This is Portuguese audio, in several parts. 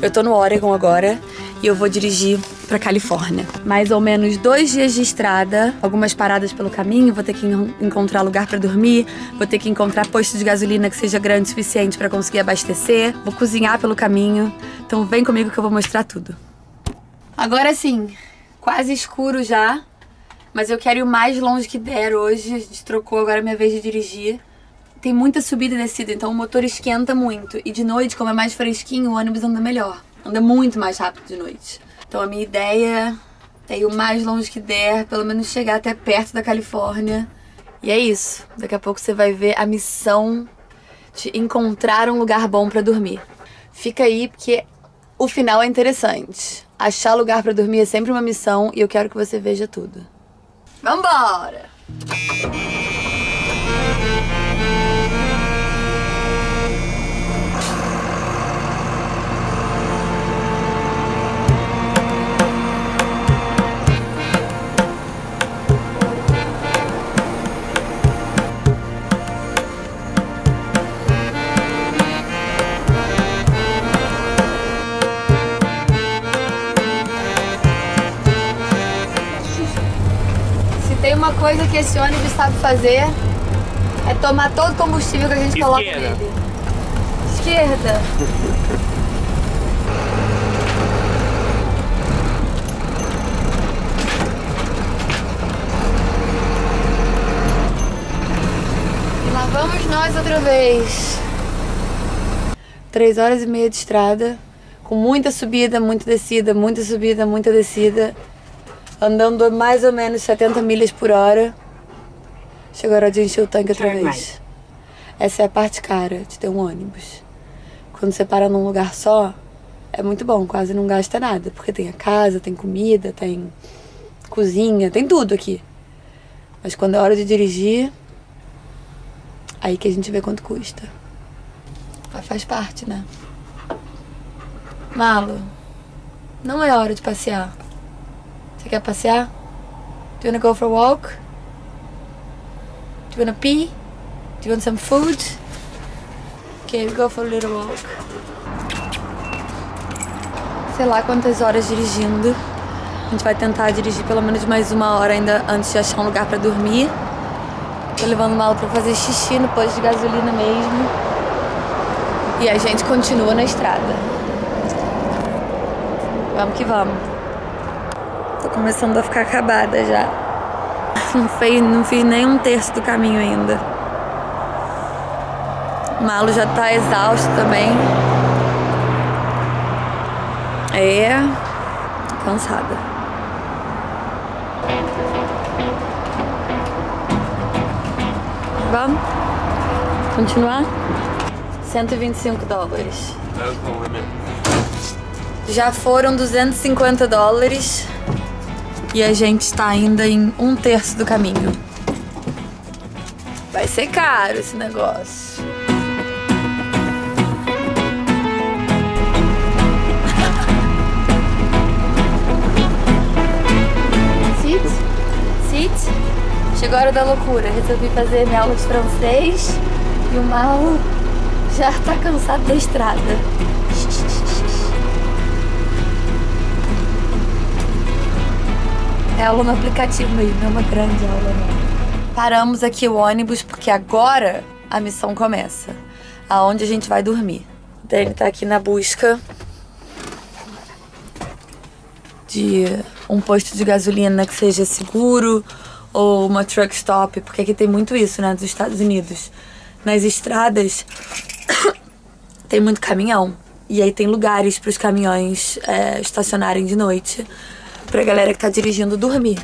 Eu tô no Oregon agora e eu vou dirigir pra Califórnia. Mais ou menos dois dias de estrada, algumas paradas pelo caminho, vou ter que encontrar lugar para dormir, vou ter que encontrar posto de gasolina que seja grande o suficiente para conseguir abastecer, vou cozinhar pelo caminho. Então vem comigo que eu vou mostrar tudo. Agora sim, quase escuro já, mas eu quero ir o mais longe que der hoje. A gente trocou, agora é minha vez de dirigir. Tem muita subida e descida, então o motor esquenta muito. E de noite, como é mais fresquinho, o ônibus anda melhor. Anda muito mais rápido de noite. Então a minha ideia é ir o mais longe que der, pelo menos chegar até perto da Califórnia. E é isso. Daqui a pouco você vai ver a missão de encontrar um lugar bom para dormir. Fica aí porque o final é interessante. Achar lugar para dormir é sempre uma missão e eu quero que você veja tudo. Vambora! Que esse ônibus sabe fazer é tomar todo o combustível que a gente Esquerda. coloca nele. Esquerda. E lá vamos nós outra vez. Três horas e meia de estrada, com muita subida, muita descida, muita subida, muita descida andando a mais ou menos 70 milhas por hora. Chegou a hora de encher o tanque outra vez. Essa é a parte cara de ter um ônibus. Quando você para num lugar só, é muito bom, quase não gasta nada. Porque tem a casa, tem comida, tem cozinha, tem tudo aqui. Mas quando é hora de dirigir, aí que a gente vê quanto custa. Mas faz parte, né? Malo, não é hora de passear. Você quer passear? Do you wanna go for a walk? Do you wanna pee? Do you want some food? Okay, we go for a little walk. Sei lá quantas horas dirigindo. A gente vai tentar dirigir pelo menos mais uma hora ainda antes de achar um lugar pra dormir. Tô levando mala pra fazer xixi no posto de gasolina mesmo. E a gente continua na estrada. Vamos que vamos. Começando a ficar acabada já. Não fiz, não fiz nem um terço do caminho ainda. O Malo já tá exausto também. É. Cansada. Vamos? Continuar? 125 dólares. Já foram 250 dólares. E a gente está ainda em um terço do caminho. Vai ser caro esse negócio. Sit, sit. Chegou a hora da loucura. Resolvi fazer minha aula de francês e o mal já tá cansado da estrada. É aula no aplicativo mesmo, não é uma grande aula. Paramos aqui o ônibus porque agora a missão começa. Aonde a gente vai dormir. Daí ele tá aqui na busca de um posto de gasolina que seja seguro ou uma truck stop, porque aqui tem muito isso, né, dos Estados Unidos. Nas estradas tem muito caminhão e aí tem lugares para os caminhões é, estacionarem de noite pra galera que tá dirigindo dormir.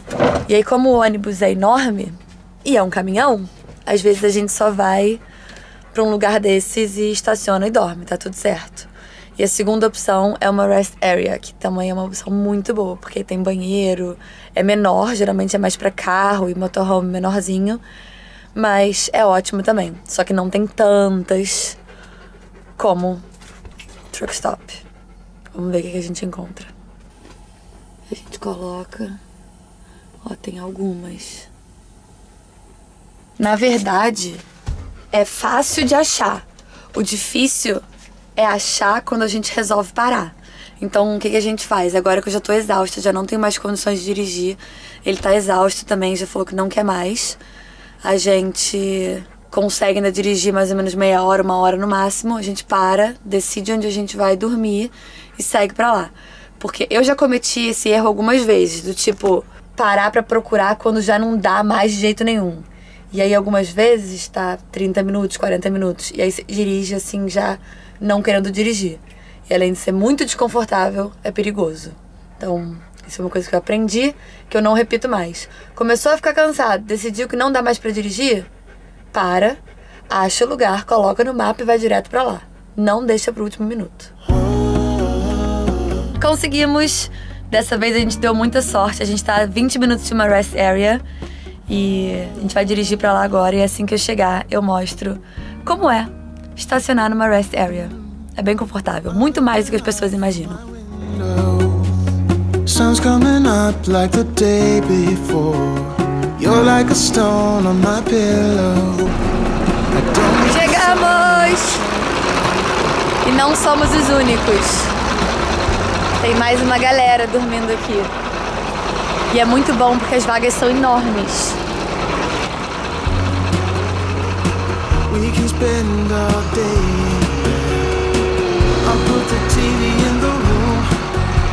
E aí, como o ônibus é enorme e é um caminhão, às vezes a gente só vai para um lugar desses e estaciona e dorme, tá tudo certo. E a segunda opção é uma rest area, que também é uma opção muito boa, porque tem banheiro, é menor, geralmente é mais para carro e motorhome menorzinho, mas é ótimo também. Só que não tem tantas como truck stop. Vamos ver o que a gente encontra. A gente coloca. Ó, tem algumas. Na verdade, é fácil de achar. O difícil é achar quando a gente resolve parar. Então, o que, que a gente faz? Agora que eu já tô exausta, já não tenho mais condições de dirigir, ele tá exausto também, já falou que não quer mais. A gente consegue ainda dirigir mais ou menos meia hora, uma hora no máximo. A gente para, decide onde a gente vai dormir e segue para lá. Porque eu já cometi esse erro algumas vezes, do tipo, parar para procurar quando já não dá mais de jeito nenhum. E aí algumas vezes está 30 minutos, 40 minutos. E aí você dirige assim, já não querendo dirigir. E além de ser muito desconfortável, é perigoso. Então, isso é uma coisa que eu aprendi, que eu não repito mais. Começou a ficar cansado, decidiu que não dá mais para dirigir? Para, acha o lugar, coloca no mapa e vai direto para lá. Não deixa pro último minuto. Conseguimos! Dessa vez a gente deu muita sorte. A gente tá a 20 minutos de uma rest area. E a gente vai dirigir para lá agora. E assim que eu chegar, eu mostro como é estacionar numa rest area. É bem confortável, muito mais do que as pessoas imaginam. Sun's coming up like the day before. You're like a stone on my pillow. Chegamos! E não somos os únicos. Tem mais uma galera dormindo aqui. E é muito bom porque as vagas são enormes. We can spend all day. I'll put the TV in the room.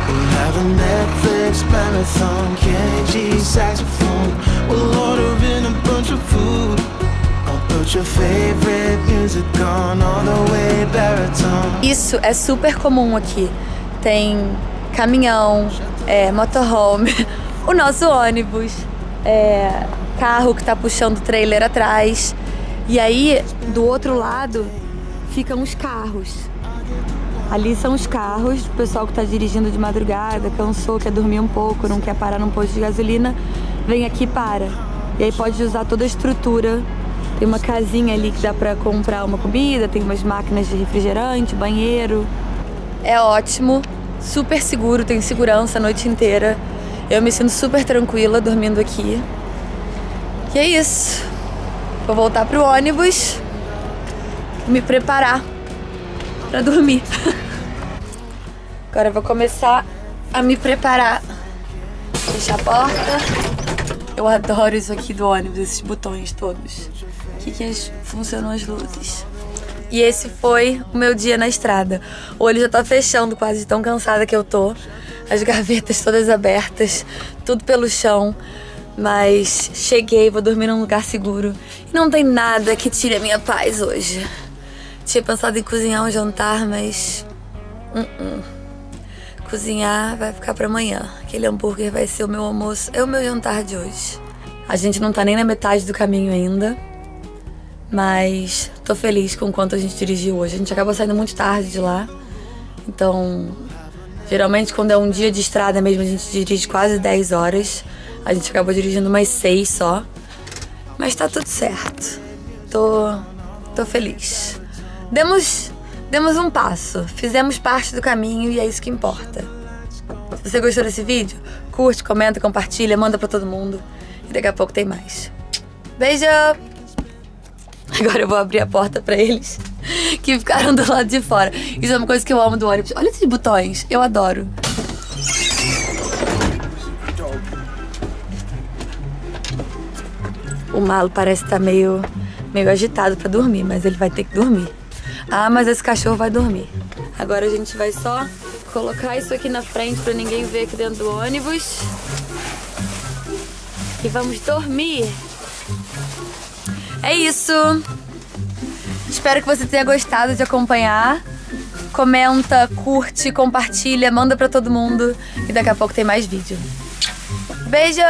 We'll have a Netflix marathon. Kenny G saxophone. We'll order in a bunch of food. I'll put your favorite music on all the way baritone. Isso é super comum aqui tem caminhão, é, motorhome, o nosso ônibus, é, carro que tá puxando o trailer atrás. E aí, do outro lado, ficam os carros. Ali são os carros, o pessoal que está dirigindo de madrugada, cansou, quer dormir um pouco, não quer parar num posto de gasolina, vem aqui e para. E aí pode usar toda a estrutura. Tem uma casinha ali que dá para comprar uma comida, tem umas máquinas de refrigerante, banheiro. É ótimo, super seguro, tem segurança a noite inteira. Eu me sinto super tranquila dormindo aqui. E é isso. Vou voltar pro ônibus me preparar para dormir. Agora eu vou começar a me preparar. Fechar a porta. Eu adoro isso aqui do ônibus, esses botões todos. Aqui que funcionam as luzes. E esse foi o meu dia na estrada. O olho já tá fechando quase de tão cansada que eu tô. As gavetas todas abertas, tudo pelo chão. Mas cheguei, vou dormir num lugar seguro. E não tem nada que tire a minha paz hoje. Tinha pensado em cozinhar um jantar, mas. Uh -uh. Cozinhar vai ficar para amanhã. Aquele hambúrguer vai ser o meu almoço, é o meu jantar de hoje. A gente não tá nem na metade do caminho ainda. Mas tô feliz com o quanto a gente dirigiu hoje. A gente acabou saindo muito tarde de lá. Então, geralmente quando é um dia de estrada mesmo, a gente dirige quase 10 horas. A gente acabou dirigindo umas 6 só. Mas tá tudo certo. Tô, tô feliz. Demos, demos um passo. Fizemos parte do caminho e é isso que importa. Se você gostou desse vídeo, curte, comenta, compartilha, manda pra todo mundo. E daqui a pouco tem mais. Beijo! Agora eu vou abrir a porta para eles que ficaram do lado de fora. Isso é uma coisa que eu amo do ônibus. Olha esses botões, eu adoro. O Malo parece estar tá meio, meio agitado para dormir, mas ele vai ter que dormir. Ah, mas esse cachorro vai dormir. Agora a gente vai só colocar isso aqui na frente para ninguém ver aqui dentro do ônibus. E vamos dormir. É isso. Espero que você tenha gostado de acompanhar. Comenta, curte, compartilha, manda pra todo mundo. E daqui a pouco tem mais vídeo. Beijo!